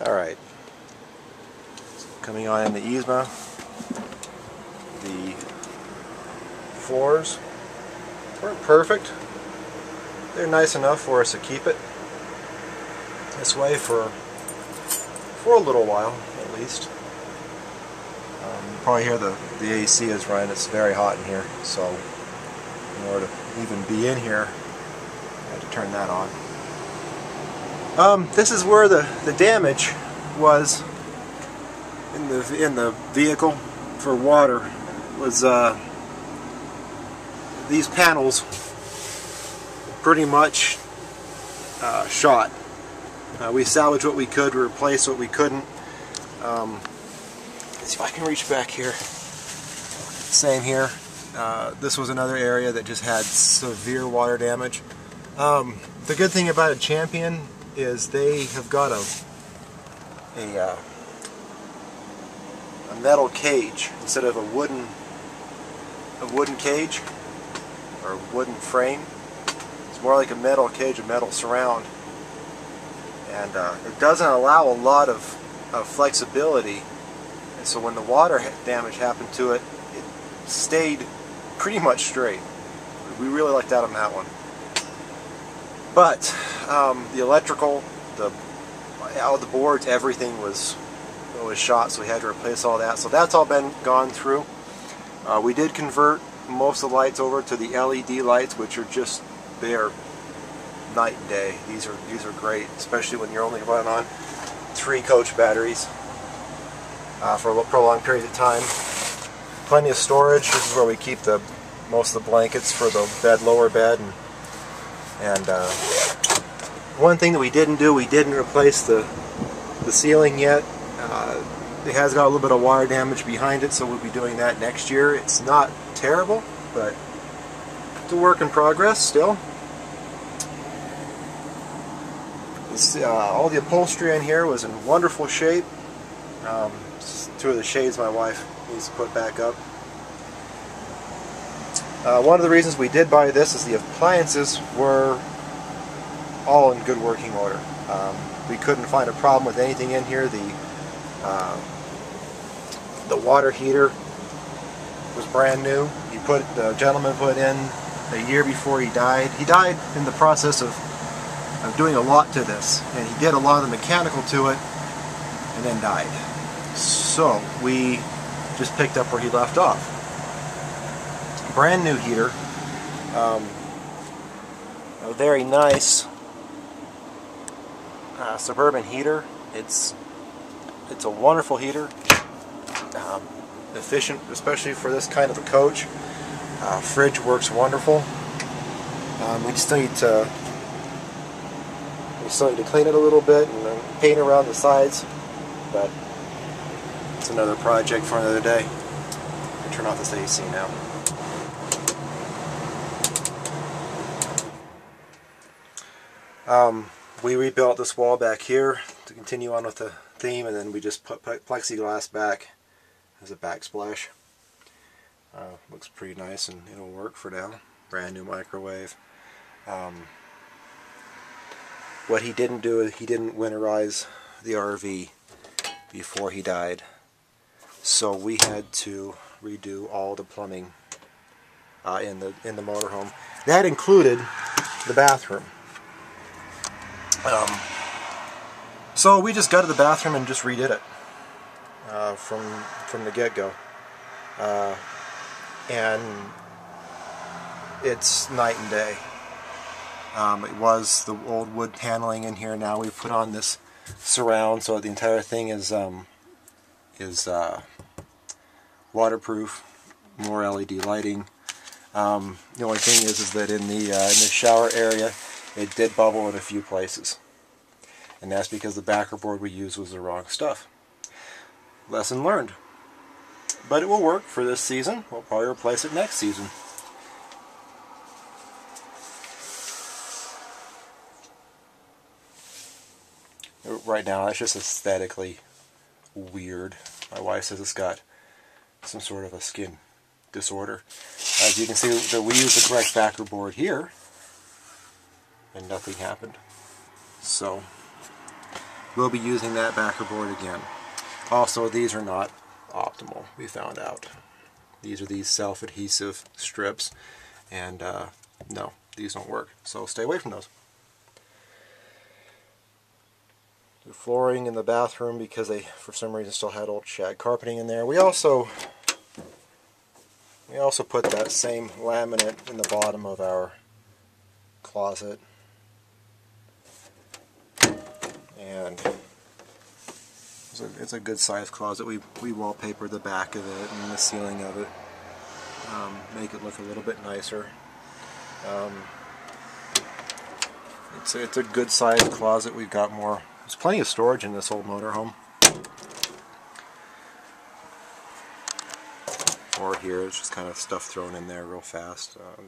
Alright. Coming on in the Yzma. The floors weren't perfect. They're nice enough for us to keep it this way for for a little while at least. Um, you probably hear the, the AC is running. It's very hot in here, so in order to even be in here, I had to turn that on. Um, this is where the, the damage was in the in the vehicle for water was uh, these panels pretty much uh, shot. Uh, we salvaged what we could, we replaced what we couldn't. Um, let's see if I can reach back here. Same here. Uh, this was another area that just had severe water damage. Um, the good thing about a Champion is they have got a a, uh, a metal cage instead of a wooden a wooden cage or wooden frame. It's more like a metal cage, a metal surround, and uh, it doesn't allow a lot of, of flexibility. And so when the water damage happened to it, it stayed pretty much straight. We really liked that on that one. But um, the electrical, the all the boards, everything was was shot, so we had to replace all that. So that's all been gone through. Uh, we did convert most of the lights over to the LED lights, which are just they're night and day. These are these are great, especially when you're only running on three coach batteries uh, for a prolonged period of time. Plenty of storage. This is where we keep the most of the blankets for the bed, lower bed, and and uh, one thing that we didn't do, we didn't replace the the ceiling yet. Uh, it has got a little bit of wire damage behind it, so we'll be doing that next year. It's not terrible, but it's a work in progress still. This, uh, all the upholstery in here was in wonderful shape. Um, two of the shades my wife needs to put back up. Uh, one of the reasons we did buy this is the appliances were all in good working order. Um, we couldn't find a problem with anything in here. The uh, the water heater was brand new. He put the gentleman put in a year before he died. He died in the process of, of doing a lot to this, and he did a lot of the mechanical to it, and then died. So we just picked up where he left off brand new heater. Um, a very nice uh, suburban heater. It's it's a wonderful heater. Um, efficient, especially for this kind of a coach. Uh, fridge works wonderful. Um, we still need to we still need to clean it a little bit and paint around the sides, but it's another project for another day. I turn off this AC now. Um, we rebuilt this wall back here to continue on with the theme and then we just put plexiglass back as a backsplash. Uh, looks pretty nice and it'll work for now. Brand new microwave. Um, what he didn't do he didn't winterize the RV before he died. So we had to redo all the plumbing uh, in the in the motorhome. That included the bathroom. Um, so we just gutted the bathroom and just redid it uh, from from the get-go, uh, and it's night and day. Um, it was the old wood paneling in here. Now we put on this surround, so the entire thing is um, is uh, waterproof. More LED lighting. Um, the only thing is, is that in the uh, in the shower area, it did bubble in a few places. And that's because the backer board we used was the wrong stuff. Lesson learned. But it will work for this season. We'll probably replace it next season. Right now, it's just aesthetically weird. My wife says it's got some sort of a skin disorder. As you can see, that we use the correct backer board here, and nothing happened. So, we'll be using that backer board again. Also, these are not optimal, we found out. These are these self-adhesive strips, and uh, no, these don't work. So stay away from those. The flooring in the bathroom because they, for some reason, still had old shag carpeting in there. We also we also put that same laminate in the bottom of our closet. And it's a, it's a good sized closet. We, we wallpapered the back of it and the ceiling of it. Um, make it look a little bit nicer. Um, it's, a, it's a good sized closet. We've got more, there's plenty of storage in this old motorhome. Or here, it's just kind of stuff thrown in there real fast. Um,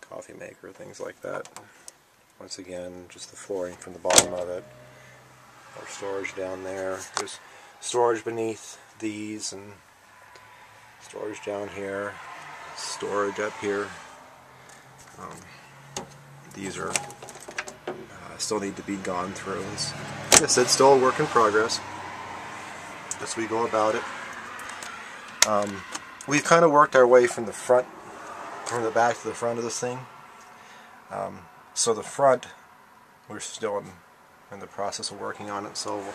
coffee maker, things like that. Once again, just the flooring from the bottom of it. More storage down there. There's storage beneath these and storage down here. Storage up here. Um, these are uh, still need to be gone through. It's, like I said, still a work in progress as we go about it. Um, we've kind of worked our way from the front, from the back to the front of this thing. Um, so the front, we're still in, in the process of working on it, so we'll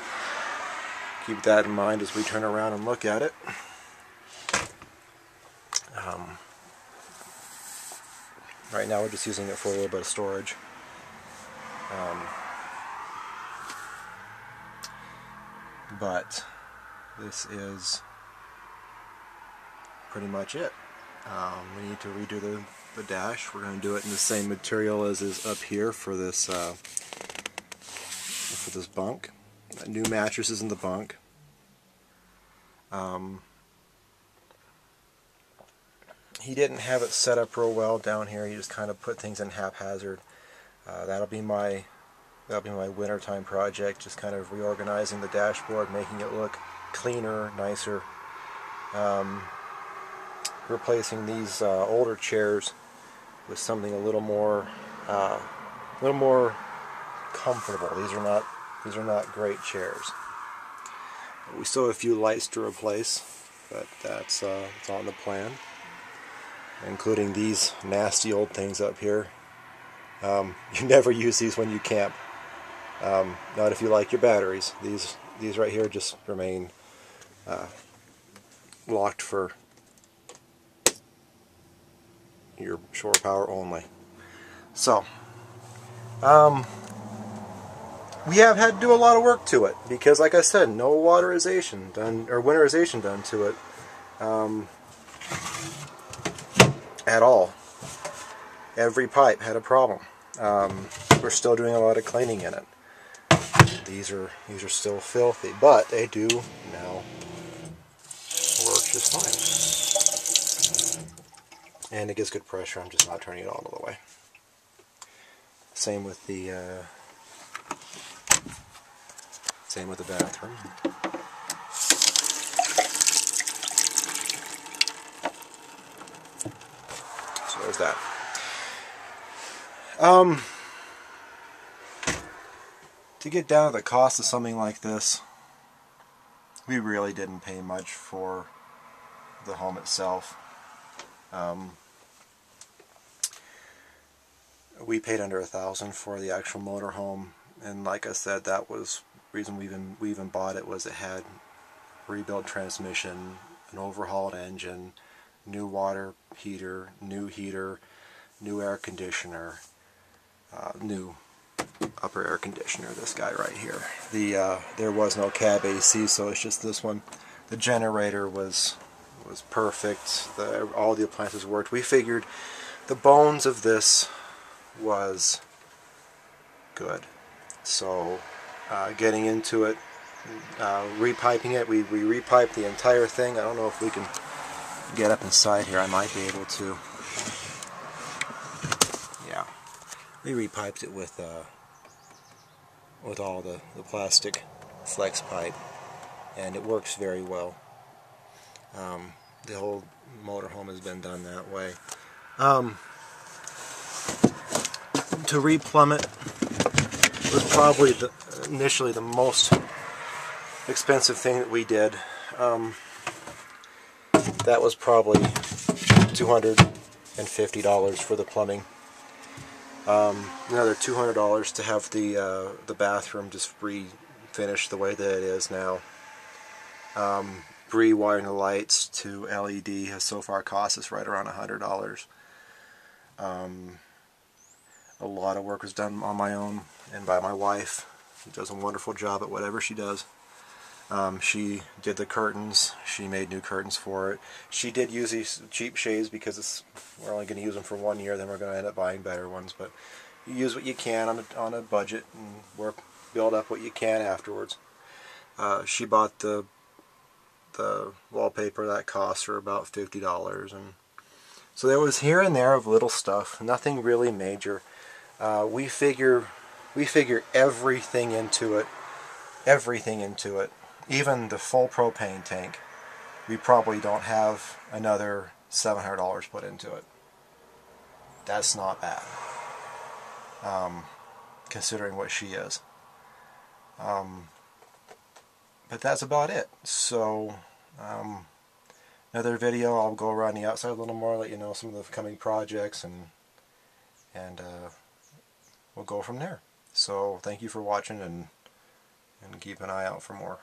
keep that in mind as we turn around and look at it. Um, right now we're just using it for a little bit of storage. Um, but this is pretty much it. Um, we need to redo the, the dash. We're going to do it in the same material as is up here for this uh, for this bunk. New mattress is in the bunk. Um, he didn't have it set up real well down here. He just kind of put things in haphazard. Uh, that'll be my that'll be my wintertime project. Just kind of reorganizing the dashboard, making it look cleaner, nicer. Um, replacing these uh, older chairs with something a little more uh, a little more comfortable. These are not these are not great chairs. We still have a few lights to replace, but that's uh, it's on the plan, including these nasty old things up here. Um, you never use these when you camp. Um, not if you like your batteries. These these right here just remain uh, locked for your shore power only. So, um, we have had to do a lot of work to it because, like I said, no waterization done or winterization done to it um, at all. Every pipe had a problem. Um, we're still doing a lot of cleaning in it. These are these are still filthy, but they do now work just fine. And it gets good pressure. I'm just not turning it on all the way. Same with the uh, same with the bathroom. So there's that. Um, to get down to the cost of something like this, we really didn't pay much for the home itself. Um, we paid under a thousand for the actual motorhome, and like I said, that was reason we even we even bought it was it had rebuilt transmission, an overhauled engine, new water heater, new heater, new air conditioner, uh, new upper air conditioner. This guy right here. The uh, there was no cab AC, so it's just this one. The generator was was perfect. The, all the appliances worked. We figured the bones of this was good. So uh, getting into it, uh, repiping it. We, we repiped the entire thing. I don't know if we can get up inside here. I might be able to. Yeah. We repiped it with uh, with all the, the plastic flex pipe and it works very well. Um, the whole motorhome has been done that way. Um, to replumb it, was probably the initially the most expensive thing that we did. Um, that was probably $250 for the plumbing. Um, another $200 to have the uh, the bathroom just re-finished the way that it is now. Um, re-wiring the lights to LED has so far cost us right around $100. Um, a lot of work was done on my own and by my wife. She does a wonderful job at whatever she does. Um, she did the curtains. She made new curtains for it. She did use these cheap shades because we're only going to use them for one year. Then we're going to end up buying better ones. But you use what you can on a, on a budget and work build up what you can afterwards. Uh, she bought the the wallpaper that cost her about fifty dollars, and so there was here and there of little stuff. Nothing really major. Uh, we figure we figure everything into it, everything into it even the full propane tank, we probably don't have another $700 put into it. That's not bad, um, considering what she is. Um, but that's about it. So, um, another video, I'll go around the outside a little more, let you know some of the coming projects, and and uh, we'll go from there. So, thank you for watching, and and keep an eye out for more.